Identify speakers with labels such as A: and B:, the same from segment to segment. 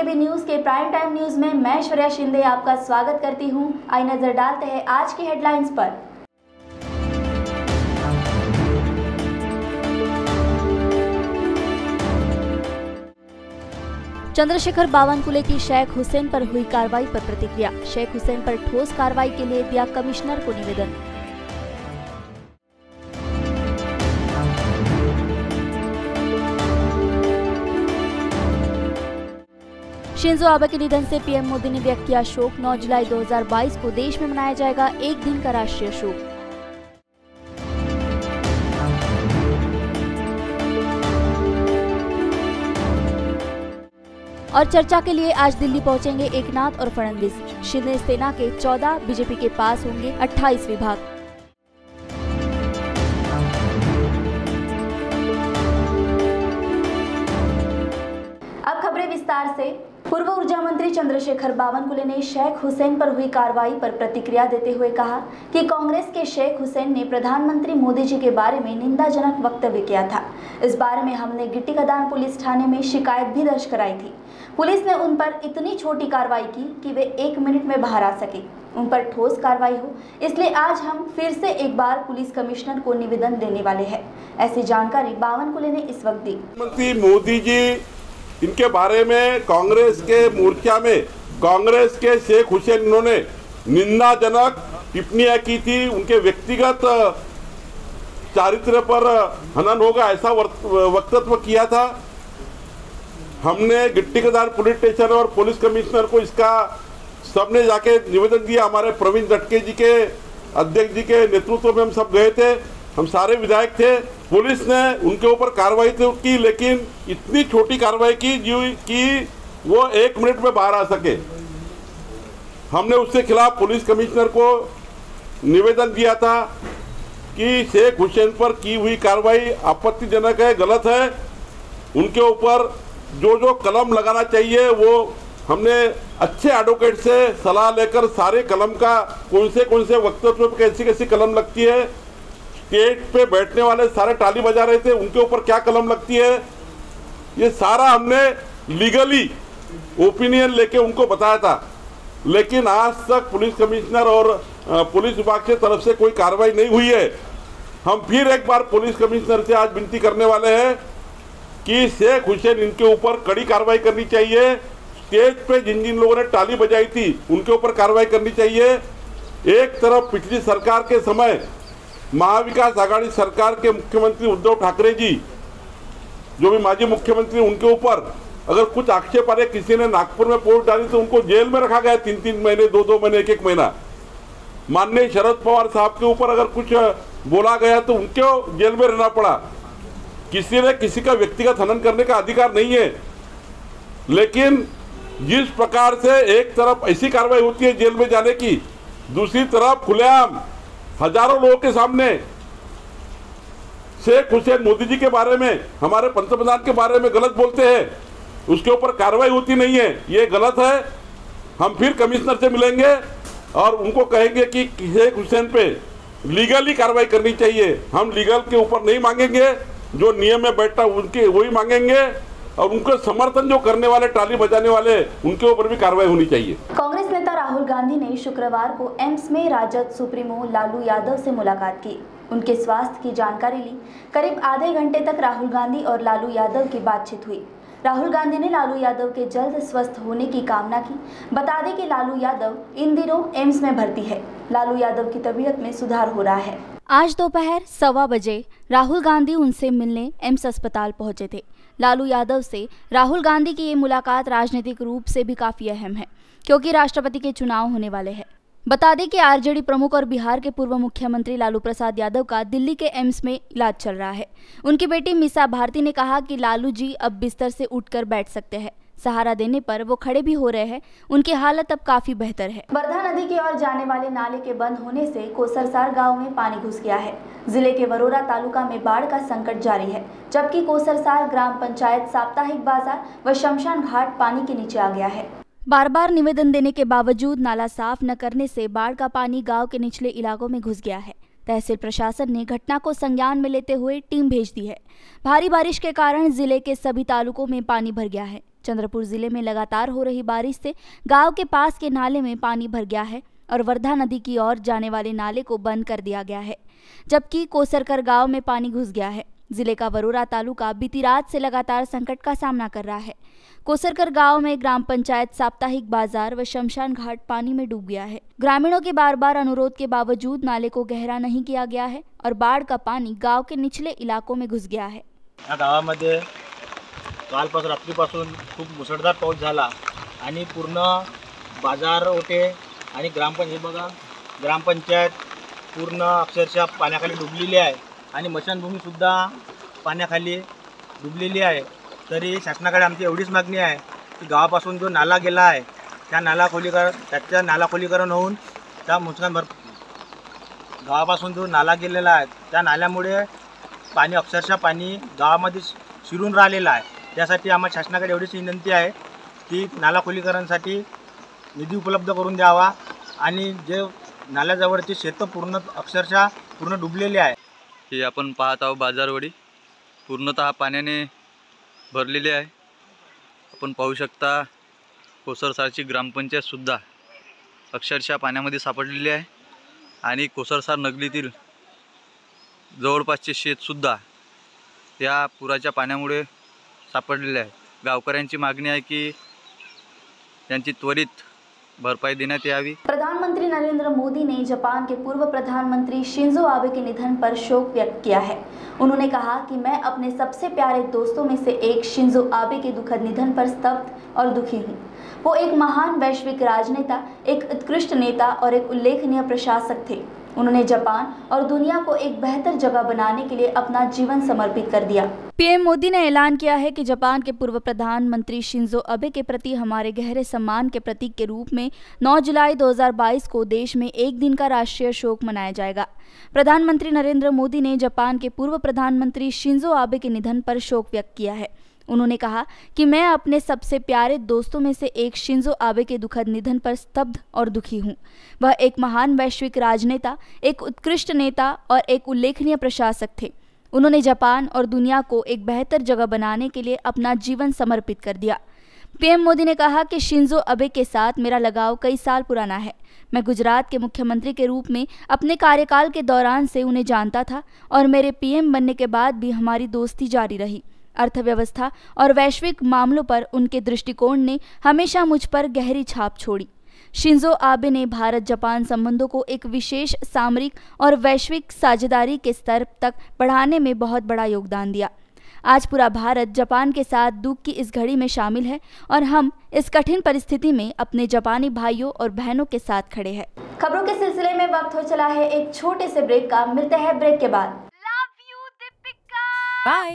A: केबी news के prime time news में मैं ऐश्वर्या शिंदे आपका स्वागत करती हूँ। आई नज़र डालते हैं आज की हेडलाइंस पर। चंद्रशेखर बावनकुले की शेख हुसैन पर हुई कार्रवाई पर प्रतिक्रिया। शेख हुसैन पर ठोस कार्रवाई के लिए दिया कमिश्नर को निवेदन। शिंजो आबे के निधन से पीएम मोदी ने व्यक्त किया शोक। 9 जुलाई 2022 को देश में मनाया जाएगा एक दिन का राष्ट्रीय शोक। और चर्चा के लिए आज दिल्ली पहुँचेंगे एकनाथ और फडणवीस। शिंदे सेना के 14 बीजेपी के पास होंगे 28 विभाग। पूर्व ऊर्जा मंत्री चंद्रशेखर बावनकुले ने शेख हुसैन पर हुई कार्रवाई पर प्रतिक्रिया देते हुए कहा कि कांग्रेस के शेख हुसैन ने प्रधानमंत्री मोदी जी के बारे में निंदाजनक वक्तव्य किया था। इस बारे में हमने गिट्टी कदान पुलिस थाने में शिकायत भी दर्ज कराई थी। पुलिस ने उन पर इतनी छोटी कार्रवाई की कि वे एक मिनट में बाहर आ सके। उन पर ठोस कार्रवाई हो, इसलिए आज हम फिर से एक बार पुलिस कमिश्नर को निवेदन देने वाले हैं। ऐसी जानकारी बावनकुले ने इस वक्त दी।
B: मोदी जी इनके बारे में कांग्रेस के मोर्चा में कांग्रेस के शेख हुसैन, इन्होंने निंदाजनक टिप्पणियाँ की थी। उनके व्यक्तिगत चारित्र पर हनन होगा ऐसा वक्तत्व किया था। हमने गिट्टी कदार पुलिस स्टेशन और पुलिस कमिश्नर को इसका सबने जाके निवेदन दिया। हमारे प्रवीण दटके जी के अध्यक्ष जी के नेतृत्व में हम सब गए थे। हम सारे विधायक थे, पुलिस ने उनके ऊपर कार्रवाई तो की, लेकिन इतनी छोटी कार्रवाई की जो कि वो एक मिनट में बाहर आ सके। हमने उसके खिलाफ पुलिस कमिश्नर को निवेदन दिया था कि शेख हुसैन पर की हुई कार्रवाई आपत्तिजनक है, गलत है। उनके ऊपर जो जो कलम लगाना चाहिए, वो हमने अच्छे एडवोकेट से सलाह लेकर सारे कलम का, कौन से कौन से वक्तव्य पे कैसी कैसी कलम लगती है स्टेज पे बैठने वाले सारे टाली बजा रहे थे, उनके ऊपर क्या कलम लगती है? ये सारा हमने लीगली ओपिनियन लेके उनको बताया था। लेकिन आज तक पुलिस कमिश्नर और पुलिस विभाग की तरफ़ से कोई कार्रवाई नहीं हुई है। हम फिर एक बार पुलिस कमिश्नर से आज विनती करने वाले हैं कि शेख हुसैन इनके ऊपर कड़ी कार्रवाई करनी चाहिए। स्टेज पे जिन जिन लोगों ने टाली बजाई थी, उनके ऊपर कार्रवाई करनी चाहिए। एक तरफ़ पिछली सरकार के समय महाविकास आघाड़ी सरकार के मुख्यमंत्री उद्धव ठाकरे जी, जो भी माजी मुख्यमंत्री उनके ऊपर अगर कुछ आक्षेप आ रहे, किसी ने नागपुर में पोस्ट डाली तो उनको जेल में रखा गया तीन तीन महीने दो दो महीने एक एक महीना। माननीय शरद पवार साहब के ऊपर अगर कुछ बोला गया तो उनको जेल में रहना पड़ा। किसी ने किसी का व्यक्तिगत हनन करने का अधिकार नहीं है। लेकिन जिस प्रकार से एक तरफ़ ऐसी कार्रवाई होती है जेल में जाने की, दूसरी तरफ़ खुलेआम हज़ारों लोगों के सामने। शेख हुसैन मोदी जी के बारे में, हमारे पंतप्रधान के बारे में गलत बोलते हैं। उसके ऊपर कार्रवाई होती नहीं है, ये गलत है। हम फिर कमिश्नर से मिलेंगे और उनको कहेंगे कि शेख हुसैन पे लीगली कार्रवाई करनी चाहिए। हम लीगल के ऊपर नहीं मांगेंगे, जो नियम में बैठा उनके, वही मांगेंगे। और उनका समर्थन जो करने वाले टाली बजाने वाले उनके ऊपर भी कार्रवाई होनी चाहिए।
A: कांग्रेस नेता राहुल गांधी ने शुक्रवार को एम्स में राजद सुप्रीमो लालू यादव से मुलाकात की। उनके स्वास्थ्य की जानकारी ली। करीब आधे घंटे तक राहुल गांधी और लालू यादव की बातचीत हुई। राहुल गांधी ने लालू यादव के जल्द स्वस्थ होने की कामना की। बता दें कि लालू यादव इन दिनों एम्स में भर्ती है। लालू यादव की तबीयत में सुधार हो रहा है। आज दोपहर सवा बजे राहुल गांधी उनसे मिलने एम्स अस्पताल पहुँचे थे। लालू यादव से राहुल गांधी की ये मुलाकात राजनीतिक रूप से भी काफ़ी अहम है, क्योंकि राष्ट्रपति के चुनाव होने वाले हैं। बता दें कि आरजेडी प्रमुख और बिहार के पूर्व मुख्यमंत्री लालू प्रसाद यादव का दिल्ली के एम्स में इलाज चल रहा है। उनकी बेटी मिसा भारती ने कहा कि लालू जी अब बिस्तर से उठकर बैठ सकते हैं। सहारा देने पर वो खड़े भी हो रहे हैं। उनकी हालत अब काफ़ी बेहतर है। वर्धा नदी की ओर जाने वाले नाले के बंद होने से कोसरसार गाँव में पानी घुस गया है। ज़िले के वरोरा तालुका में बाढ़ का संकट जारी है जबकि कोसरसार ग्राम पंचायत साप्ताहिक बाज़ार व शमशान घाट पानी के नीचे आ गया है। बार बार निवेदन देने के बावजूद नाला साफ़ न करने से बाढ़ का पानी गाँव के निचले इलाकों में घुस गया है। तहसील प्रशासन ने घटना को संज्ञान में लेते हुए टीम भेज दी है। भारी बारिश के कारण ज़िले के सभी तालुकों में पानी भर गया है। चंद्रपुर ज़िले में लगातार हो रही बारिश से गाँव के पास के नाले में पानी भर गया है और वर्धा नदी की ओर जाने वाले नाले को बंद कर दिया गया है, जबकि कोसरकर गाँव में पानी घुस गया है। ज़िले का वरोरा तालुका बीती रात से लगातार संकट का सामना कर रहा है। कोसरकर गाँव में ग्राम पंचायत साप्ताहिक बाज़ार व शमशान घाट पानी में डूब गया है। ग्रामीणों के बार बार अनुरोध के बावजूद नाले को गहरा नहीं किया गया है और बाढ़ का पानी गाँव के निचले इलाकों में घुस गया है।
C: कालपासून रात्रीपासून खूप मुसळधार पाऊस झाला. आणि पूर्ण बाजार होते आणि ग्रामपंचायत बघा ग्रामपंचायत पूर्ण अक्षरशः पाण्याखाली डुबलेली आहे. आणि मशानभूमीसुद्धा पाण्याखाली डुबलेली आहे. तरी शासनाकडे आमची एवढीच मागणी आहे की गावापासून जो नाला गेला आहे त्या नाला खोलीकरण त्याच्या नाला खोलीकरण होऊन त्या मुसळधार भर गावापासून जो नाला गेलेला आहे त्या नाल्यामुळे पाणी अक्षरशः पाणी गावामध्ये शि- शिरून राहिलेलं आहे. त्यासाठी आम्हा शासनाकडे एवढीच विनंती आहे की नालाखोलीकरणसाठी निधी उपलब्ध करून द्यावा आणि जे नाल्याजवळची शेतं पूर्ण अक्षरशः पूर्ण डुबलेली आहे.
D: हे आपण पाहत आहोत बाजारवडी. पूर्णतः पाण्याने भरलेली आहे. आपण पाहू शकता कोसरसारची ग्रामपंचायतसुद्धा अक्षरशः पाण्यामध्ये सापडलेली आहे आणि कोसरसार नगलीतील जवळपासचे शेतसुद्धा या पुराच्या पाण्यामुळे आहे. गावकऱ्यांची मागणी आहे की त्यांची त्वरित भरपाई देण्यात यावी.
A: प्रधानमंत्री नरेंद्र मोदी ने जापान के पूर्व प्रधानमंत्री शिंजो आबे के निधन पर शोक व्यक्त किया है। उन्होंने कहा कि मैं अपने सबसे प्यारे दोस्तों में से एक शिंजो आबे के दुखद निधन पर स्तब्ध और दुखी हूँ। वो एक महान वैश्विक राजनेता, एक उत्कृष्ट नेता और एक उल्लेखनीय प्रशासक थे। उन्होंने जापान और दुनिया को एक बेहतर जगह बनाने के लिए अपना जीवन समर्पित कर दिया। पीएम मोदी ने ऐलान किया है कि जापान के पूर्व प्रधानमंत्री शिंजो अबे के प्रति हमारे गहरे सम्मान के प्रतीक के रूप में 9 जुलाई 2022 को देश में एक दिन का राष्ट्रीय शोक मनाया जाएगा। प्रधानमंत्री नरेंद्र मोदी ने जापान के पूर्व प्रधानमंत्री शिंजो आबे के निधन पर शोक व्यक्त किया है। उन्होंने कहा कि मैं अपने सबसे प्यारे दोस्तों में से एक शिंजो आबे के दुखद निधन पर स्तब्ध और दुखी हूँ। वह एक महान वैश्विक राजनेता, एक उत्कृष्ट नेता और एक उल्लेखनीय प्रशासक थे। उन्होंने जापान और दुनिया को एक बेहतर जगह बनाने के लिए अपना जीवन समर्पित कर दिया। पीएम मोदी ने कहा कि शिंजो अबे के साथ मेरा लगाव कई साल पुराना है। मैं गुजरात के मुख्यमंत्री के रूप में अपने कार्यकाल के दौरान से उन्हें जानता था और मेरे पीएम बनने के बाद भी हमारी दोस्ती जारी रही। अर्थव्यवस्था और वैश्विक मामलों पर उनके दृष्टिकोण ने हमेशा मुझ पर गहरी छाप छोड़ी। शिंजो आबे ने भारत जापान संबंधों को एक विशेष सामरिक और वैश्विक साझेदारी के स्तर तक बढ़ाने में बहुत बड़ा योगदान दिया। आज पूरा भारत जापान के साथ दुख की इस घड़ी में शामिल है और हम इस कठिन परिस्थिति में अपने जापानी भाइयों और बहनों के साथ खड़े हैं। खबरों के सिलसिले में वक्त हो चला है एक छोटे से ब्रेक का। मिलते हैं ब्रेक के बाद।
E: बाय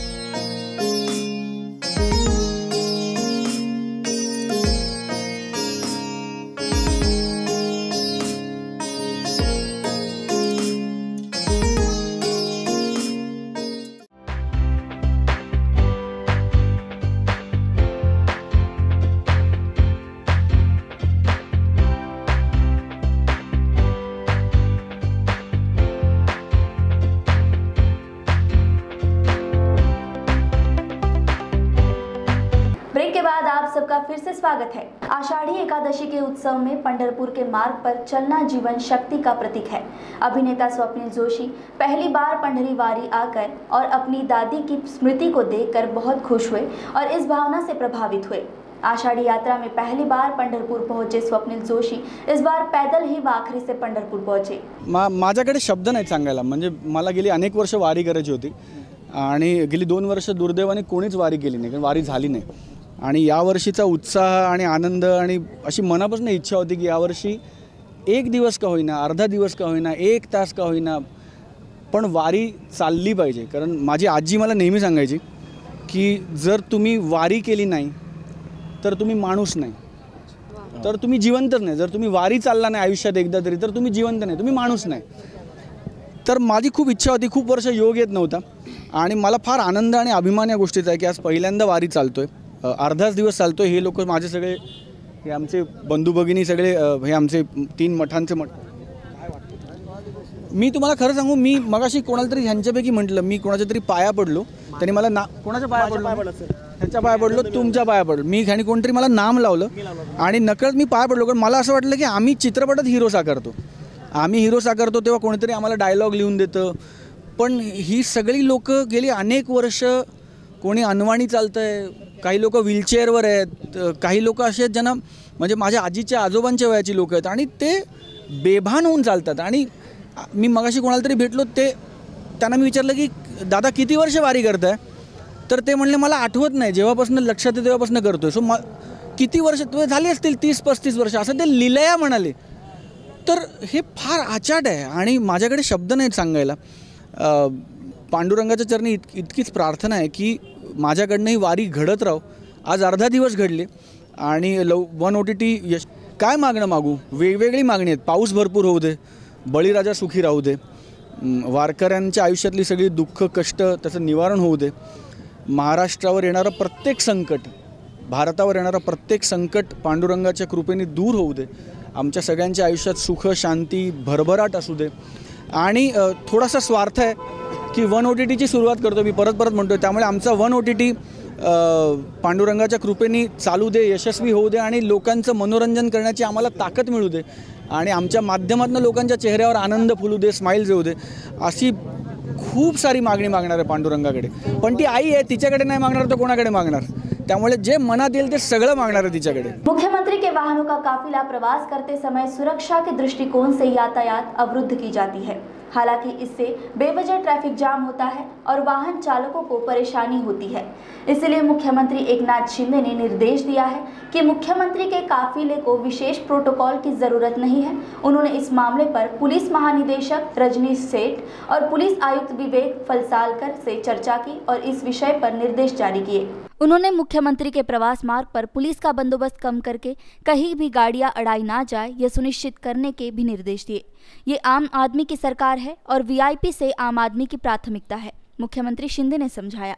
A: स्वागत है। आषाढ़ी एकादशी के उत्सव में पंडरपुर के मार्ग पर चलना जीवन शक्ति का प्रतीक है। अभिनेता स्वप्निल जोशी पहली बार पंडरी वारी आकर और अपनी दादी की स्मृति को देखकर बहुत खुश हुए और इस भावना से प्रभावित हुए। आषाढ़ी यात्रा में पहली बार पंढरपूर पहुँचे स्वप्निल जोशी, इस बार पैदल ही वाखरी से पंढरपूर पहुँचे।
F: मा माझ्याकडे शब्द नाहीत सांगायला, म्हणजे मला गेली अनेक वर्ष वारी करायची होती गेली दोन वर्ष दुर्दैवाने कोणीच वारी केली नाही, कारण वारी झाली नाही. आणि यावर्षीचा उत्साह आणि आनंद आणि अशी मनापासून इच्छा होती की यावर्षी एक दिवस का होईना अर्धा दिवस का होईना एक तास का होईना पण वारी चालली पाहिजे. कारण माझी आजी मला नेहमी सांगायची की जर तुम्ही वारी केली नाही तर तुम्ही माणूस नाही. तर तुम्ही जिवंतच नाही. जर तुम्ही वारी चालला नाही आयुष्यात एकदा तरी तर तुम्ही जिवंत नाही. तुम्ही माणूस नाही. तर माझी खूप इच्छा होती. खूप वर्ष योग येत नव्हता. आणि मला फार आनंद आणि अभिमान या गोष्टीचा आहे की आज पहिल्यांदा वारी चालतो आहे अर्धाच दिवस चालतोय. हे लोक माझे सगळे हे आमचे बंधू भगिनी सगळे हे आमचे तीन मठांचे मठ. मी तुम्हाला खरं सांगू मी मगाशी कोणाला तरी ह्यांच्यापैकी म्हटलं मी कोणाच्या तरी पाया पडलो त्यांनी मला ना कोणाच्या पाया पडलो? ह्याच्या पाया पडलो तुमच्या पाया पडलो. मी आणि कोणतरी मला नाम लावलं आणि नकळत मी पाया पडलो कारण मला असं वाटलं की आम्ही चित्रपटात हिरो साकारतो. आम्ही हिरो साकारतो तेव्हा कोणीतरी आम्हाला डायलॉग लिहून देतं. पण ही सगळी लोक गेली अनेक वर्ष कोणी अनवाणी चालतं आहे काही लोक व्हीलचेअरवर आहेत. काही लोक असे आहेत ज्यांना म्हणजे माझ्या आजीच्या आजोबांच्या वयाची लोक आहेत आणि ते बेभान होऊन चालतात. आणि मी मगाशी कोणाला तरी भेटलो ते त्यांना मी विचारलं की दादा किती वर्ष वारी करताय? तर ते म्हणले मला आठवत नाही. जेव्हापासून लक्षात येते तेव्हापासून आहे सो म किती वर्ष झाली असतील तीस पस्तीस वर्ष. असं ते लिलया म्हणाले. तर हे फार आचाट आहे आणि माझ्याकडे शब्द नाहीत सांगायला. पांडुरंगाच्या चरणी इत इतकीच प्रार्थना आहे की माझ्याकडनंही वारी घडत राहो. आज अर्धा दिवस घडले आणि love one O T T Yash काय मागणं मागू? वेगवेगळी मागणी आहेत. पाऊस भरपूर होऊ दे बळीराजा सुखी राहू दे. वारकऱ्यांच्या आयुष्यातली सगळी दुःख कष्ट त्याचं निवारण होऊ दे. महाराष्ट्रावर येणारं प्रत्येक संकट भारतावर येणारं प्रत्येक संकट पांडुरंगाच्या कृपेने दूर होऊ दे. आमच्या सगळ्यांच्या आयुष्यात सुख शांती भरभराट असू दे. आणि थोडासा स्वार्थ आहे. की वन ओ टी टीची सुरुवात करतो मी परत परत म्हणतो त्यामुळे आमचा वन ओ टी टी पांडुरंगाच्या कृपेने चालू दे यशस्वी होऊ दे आणि लोकांचं मनोरंजन करण्याची आम्हाला ताकद मिळू दे आणि आमच्या माध्यमातून लोकांच्या चेहऱ्यावर आनंद फुलू दे स्माईल येऊ दे अशी खूप सारी मागणी मागणार आहे पांडुरंगाकडे. पण ती आई आहे तिच्याकडे नाही मागणार तर कोणाकडे मागणार? त्यामुळे जे मनात येईल ते सगळं मागणार आहे तिच्याकडे.
A: मुख्यमंत्री के वाहनों का काफिला प्रवास करते समय सुरक्षा के दृष्टिकोण से यातायात अवरुद्ध की जाती है। हालाँकि इससे बेवजह ट्रैफ़िक जाम होता है और वाहन चालकों को परेशानी होती है। इसलिए मुख्यमंत्री एकनाथ शिंदे ने निर्देश दिया है कि मुख्यमंत्री के काफिले को विशेष प्रोटोकॉल की ज़रूरत नहीं है। उन्होंने इस मामले पर पुलिस महानिदेशक रजनीश सेठ और पुलिस आयुक्त विवेक फलसालकर से चर्चा की और इस विषय पर निर्देश जारी किए। उन्होंने मुख्यमंत्री के प्रवास मार्ग पर पुलिस का बंदोबस्त कम करके कहीं भी गाड़ियाँ अड़ाई ना जाए, यह सुनिश्चित करने के भी निर्देश दिए। ये आम आदमी की सरकार है और वीआईपी से आम आदमी की प्राथमिकता है। मुख्यमंत्री शिंदे ने समझाया।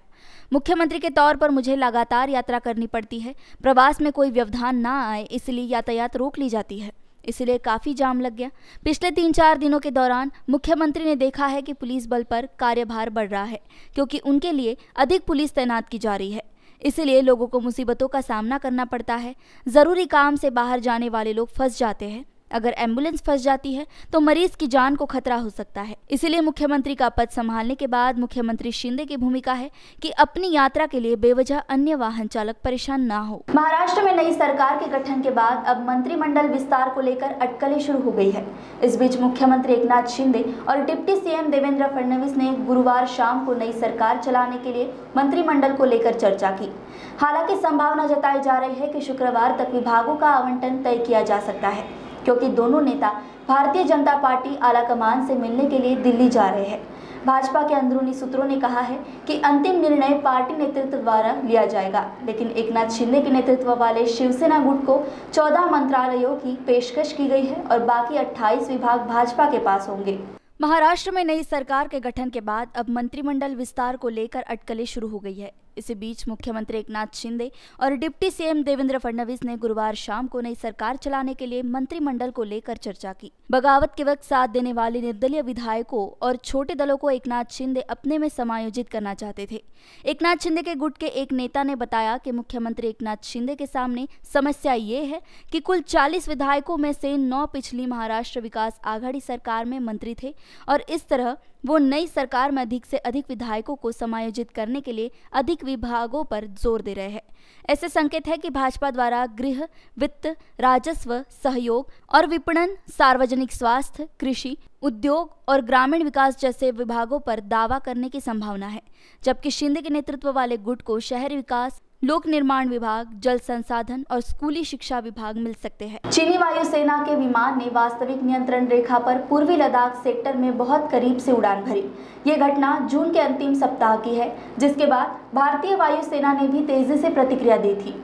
A: मुख्यमंत्री के तौर पर मुझे लगातार यात्रा करनी पड़ती है। प्रवास में कोई व्यवधान ना आए, इसलिए यातायात रोक ली जाती है। इसलिए काफ़ी जाम लग गया। पिछले तीन चार दिनों के दौरान मुख्यमंत्री ने देखा है कि पुलिस बल पर कार्यभार बढ़ रहा है, क्योंकि उनके लिए अधिक पुलिस तैनात की जा रही है। इसलिए लोगों को मुसीबतों का सामना करना पड़ता है। ज़रूरी काम से बाहर जाने वाले लोग फंस जाते हैं। अगर एंबुलेंस फंस जाती है तो मरीज़ की जान को खतरा हो सकता है। इसीलिए मुख्यमंत्री का पद संभालने के बाद मुख्यमंत्री शिंदे की भूमिका है कि अपनी यात्रा के लिए बेवजह अन्य वाहन चालक परेशान ना हो। महाराष्ट्र में नई सरकार के गठन के बाद अब मंत्रिमंडल विस्तार को लेकर अटकलें शुरू हो गई है। इस बीच मुख्यमंत्री एकनाथ शिंदे और डिप्टी सीएम देवेंद्र फडणवीस ने गुरुवार शाम को नई सरकार चलाने के लिए मंत्रिमंडल को लेकर चर्चा की। हालाँकि संभावना जताई जा रही है कि शुक्रवार तक विभागों का आवंटन तय किया जा सकता है। क्योंकि दोनों नेता भारतीय जनता पार्टी आलाकमान से मिलने के लिए दिल्ली जा रहे हैं। भाजपा के अंदरूनी सूत्रों ने कहा है कि अंतिम निर्णय पार्टी नेतृत्व द्वारा लिया जाएगा, लेकिन एकनाथ शिंदे के नेतृत्व वाले शिवसेना गुट को 14 मंत्रालयों की पेशकश की गई है और बाकी 28 विभाग भाजपा के पास होंगे। महाराष्ट्र में नई सरकार के गठन के बाद अब मंत्रिमंडल विस्तार को लेकर अटकलें शुरू हो गई है। इसी बीच मुख्यमंत्री एकनाथ शिंदे और डिप्टी सीएम देवेंद्र फडणवीस ने गुरुवार शाम को नई सरकार चलाने के लिए मंत्रिमंडल को लेकर चर्चा की। बगावत के वक्त साथ देने वाले निर्दलीय विधायकों और छोटे दलों को एकनाथ शिंदे अपने में समायोजित करना चाहते थे। एकनाथ शिंदे के गुट के एक नेता ने बताया कि मुख्यमंत्री एकनाथ शिंदे के सामने समस्या ये है कि कुल 40 विधायकों में से नौ पिछली महाराष्ट्र विकास आघाड़ी सरकार में मंत्री थे और इस तरह वो नई सरकार में अधिक से अधिक विधायकों को समायोजित करने के लिए अधिक विभागों पर ज़ोर दे रहे हैं। ऐसे संकेत है कि भाजपा द्वारा गृह, वित्त, राजस्व, सहयोग और विपणन, सार्वजनिक स्वास्थ्य, कृषि, उद्योग और ग्रामीण विकास जैसे विभागों पर दावा करने की संभावना है, जबकि शिंदे के नेतृत्व वाले गुट को शहरी विकास लोक निर्माण विभाग, जल संसाधन और स्कूली शिक्षा विभाग मिल सकते हैं। चीनी वायुसेना के विमान ने वास्तविक नियंत्रण रेखा पर पूर्वी लद्दाख सेक्टर में बहुत करीब से उड़ान भरी। ये घटना जून के अंतिम सप्ताह की है, जिसके बाद भारतीय वायुसेना ने भी तेज़ी से प्रतिक्रिया दी थी।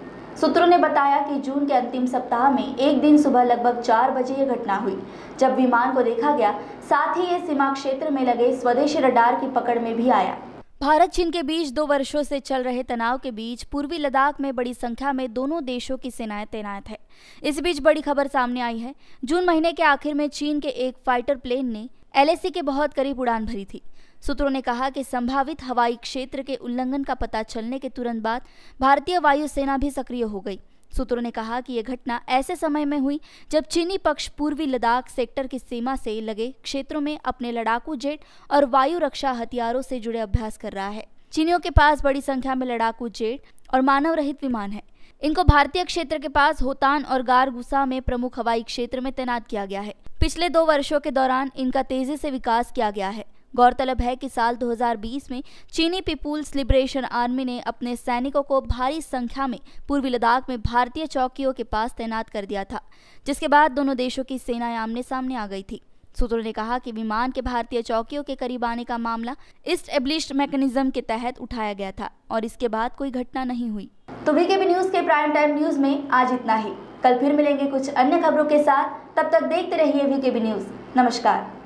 A: सूत्रों ने बताया कि जून के अंतिम सप्ताह में एक दिन सुबह लगभग चार बजे यह घटना हुई। जब विमान को देखा गया, साथ ही ये सीमा क्षेत्र में लगे स्वदेशी रडार की पकड़ में भी आया। भारत चीन के बीच दो वर्षों से चल रहे तनाव के बीच पूर्वी लद्दाख में बड़ी संख्या में दोनों देशों की सेनाएँ तैनात है। इस बीच बड़ी खबर सामने आई है। जून महीने के आखिर में चीन के एक फाइटर प्लेन ने एलएसी के बहुत करीब उड़ान भरी थी। सूत्रों ने कहा कि संभावित हवाई क्षेत्र के उल्लंघन का पता चलने के तुरंत बाद भारतीय वायुसेना भी सक्रिय हो गई। सूत्रों ने कहा कि यह घटना ऐसे समय में हुई जब चीनी पक्ष पूर्वी लद्दाख सेक्टर की सीमा से लगे क्षेत्रों में अपने लड़ाकू जेट और वायु रक्षा हथियारों से जुड़े अभ्यास कर रहा है। चीनियों के पास बड़ी संख्या में लड़ाकू जेट और मानव रहित विमान है। इनको भारतीय क्षेत्र के पास होतान और गारगुसा में प्रमुख हवाई क्षेत्र में तैनात किया गया है। पिछले दो वर्षों के दौरान इनका तेज़ी से विकास किया गया है। गौरतलब है कि साल 2020 में चीनी पीपुल्स लिबरेशन आर्मी ने अपने सैनिकों को भारी संख्या में पूर्वी लद्दाख में भारतीय चौकियों के पास तैनात कर दिया था, जिसके बाद दोनों देशों की सेनाएँ आमने सामने आ गई थी। सूत्रों ने कहा कि विमान के भारतीय चौकियों के करीब आने का मामला इस्ट एब्लिश्ड मैकेनिज्म के तहत उठाया गया था और इसके बाद कोई घटना नहीं हुई। तो वीकेबी न्यूज़ के प्राइम टाइम न्यूज़ में आज इतना ही। कल फिर मिलेंगे कुछ अन्य खबरों के साथ। तब तक देखते रहिए वीकेबी न्यूज़। नमस्कार।